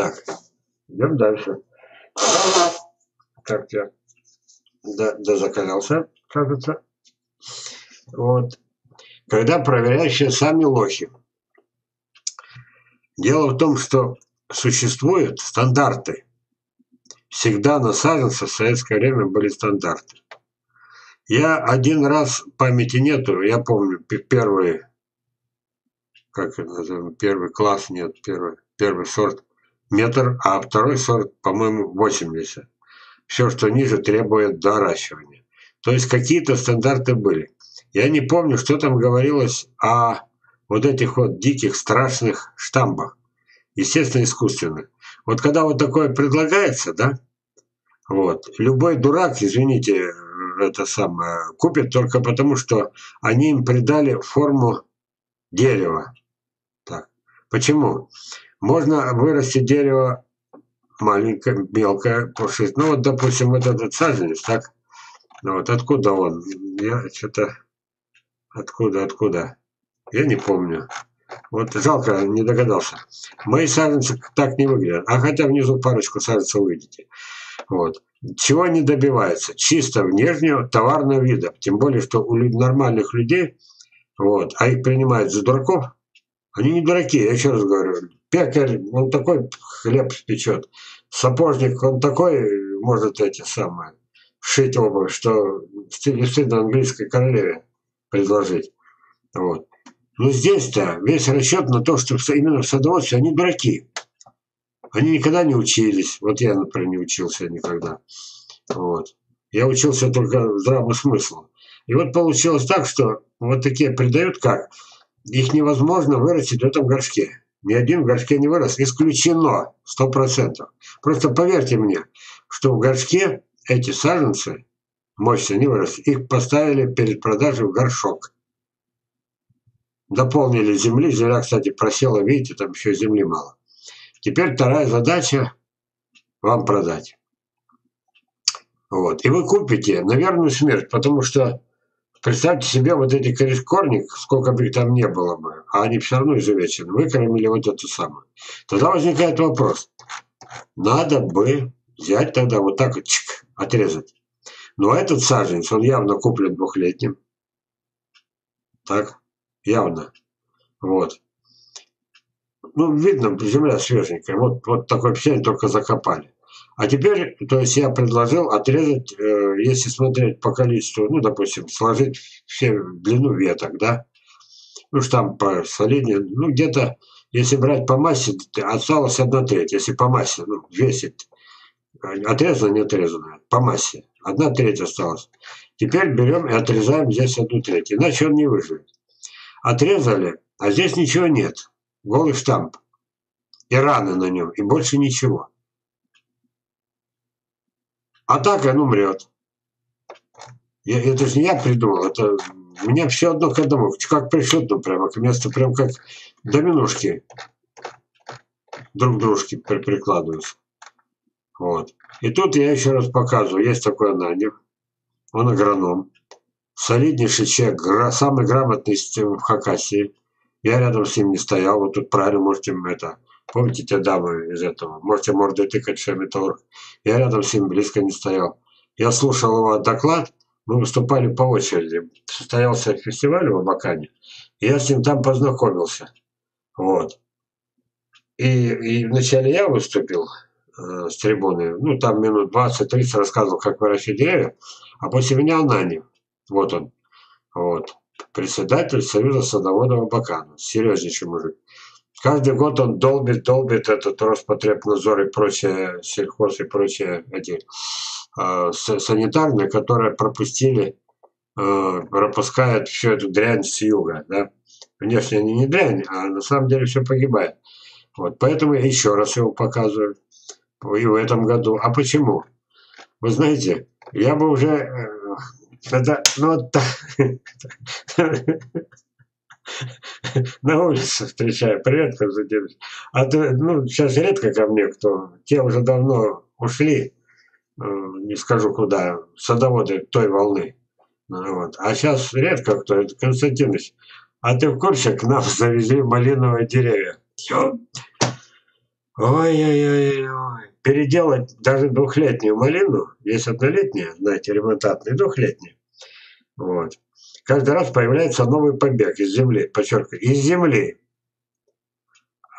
Так, идем дальше. Как я да, да закалялся, кажется. Вот. Когда проверяющие сами лохи. Дело в том, что существуют стандарты. Всегда на саженце в советское время были стандарты. Я один раз, памяти нету, я помню, первый, как это называем, первый класс, нет, первый, первый сорт метр, а второй сорт, по-моему, 80. Все, что ниже, требует доращивания. То есть какие-то стандарты были. Я не помню, что там говорилось о вот этих вот диких, страшных штамбах. Естественно, искусственных. Вот когда вот такое предлагается, да, вот, любой дурак, извините, это самое, купят только потому, что они им придали форму дерева. Почему? Можно вырастить дерево маленькое, мелкое, пушить. Ну вот, допустим, вот этот саженец, так? Ну вот откуда он? Я что-то... Откуда, откуда? Я не помню. Вот жалко, не догадался. Мои саженцы так не выглядят. А хотя внизу парочку саженцев увидите. Вот. Чего они добиваются? Чисто внешнего товарного вида. Тем более, что у нормальных людей, вот, а их принимают за дураков, они не дураки, я еще раз говорю. Пекарь, он такой хлеб печет. Сапожник, он такой может эти самые шить обувь, что не стыдно английской королеве предложить. Вот. Но здесь-то весь расчет на то, что именно в садоводстве они дураки. Они никогда не учились. Вот я, например, не учился никогда. Вот. Я учился только здравому смыслу. И вот получилось так, что вот такие придают как? Их невозможно вырастить в этом горшке. Ни один в горшке не вырос. Исключено. Сто процентов. Просто поверьте мне, что в горшке эти саженцы мощно не выросли. Их поставили перед продажей в горшок. Дополнили земли. Земля, кстати, просела, видите, там еще земли мало. Теперь вторая задача – вам продать. Вот. И вы купите на верную смерть, потому что представьте себе вот эти корешкорник, сколько бы их там не было бы, а они все равно изувечены, выкормили вот это самое. Тогда возникает вопрос. Надо бы взять тогда вот так вот чик, отрезать. Но этот саженец, он явно куплен двухлетним. Так, явно. Вот ну, видно, земля свеженькая. Вот, вот такой псень только закопали. А теперь, то есть я предложил отрезать, э, если смотреть по количеству, ну, допустим, сложить все длину веток, да, ну, что там по солиднее, ну, где-то, если брать по массе, осталось одна треть, если по массе, ну, весит, отрезано, не отрезано, по массе, одна треть осталась. Теперь берем и отрезаем здесь одну треть, иначе он не выживет. Отрезали, а здесь ничего нет голый штамп и раны на нем, и больше ничего. А так он умрет. Я, это же не я придумал, это меня все одно к одному, как пришлют, ну, прямо к месту, прям как доминушки друг дружке при прикладываются. Вот. И тут я еще раз показываю, есть такой Ананев, он агроном, солиднейший человек, самый грамотный в Хакасии, я рядом с ним не стоял, вот тут правильно можете это, помните те дамы из этого, можете мордой тыкать, что металлург. Я рядом с ним близко не стоял. Я слушал его доклад, мы выступали по очереди. Состоялся фестиваль в Абакане, я с ним там познакомился. Вот. И, и вначале я выступил э, с трибуны, ну там минут 20-30 рассказывал, как выращивать деревья, а после меня Ананин. Вот он. Вот председатель Союза садоводов Абакана. Серьезнейший мужик. Каждый год он долбит, долбит этот Роспотребнадзор и прочее, сельхоз и прочее эти э, санитарные, которые пропустили, э, пропускают всю эту дрянь с юга. Да? Внешне они не дрянь, а на самом деле все погибает. Вот, поэтому еще раз его показываю. И в этом году. А почему? Вы знаете, я бы уже э, это, ну, на улице встречаю, привет, Константинович. А ты, ну, сейчас редко ко мне кто, те уже давно ушли, э, не скажу куда, садоводы той волны. Вот. А сейчас редко кто, это Константинович, а ты в курсе, к нам завезли малиновые деревья. Ой-ой-ой-ой. Переделать даже двухлетнюю малину, есть однолетняя, знаете, ремонтатная, двухлетняя. Вот. Каждый раз появляется новый побег из земли, подчеркиваю, из земли.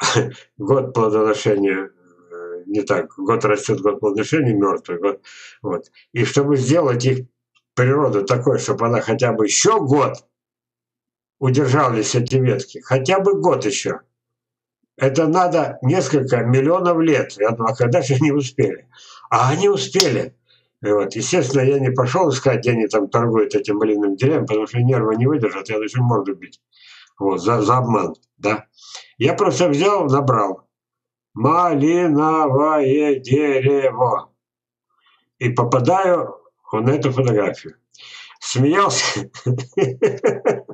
Год плодоношения э, не так, год растет, год плодоношения мертвый, год, вот. И чтобы сделать их природу такой, чтобы она хотя бы еще год удержались эти ветки, хотя бы год еще, это надо несколько миллионов лет. А когда же они успели? А они успели. И вот, естественно, я не пошел искать, где они там торгуют этим блинным деревьям, потому что нервы не выдержат, я начну морду бить. Вот, за, за обман, да. Я просто взял, набрал. Малиновое дерево. И попадаю на эту фотографию. Смеялся.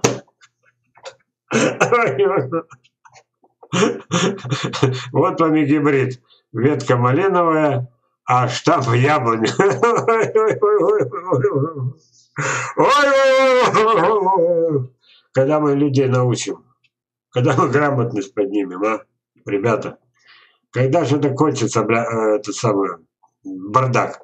Вот вам и гибрид. Ветка малиновая, а штамп яблони. Ой, когда мы людей научим, когда мы грамотность поднимем, а, ребята, когда же это кончится, бля, этот самый бардак?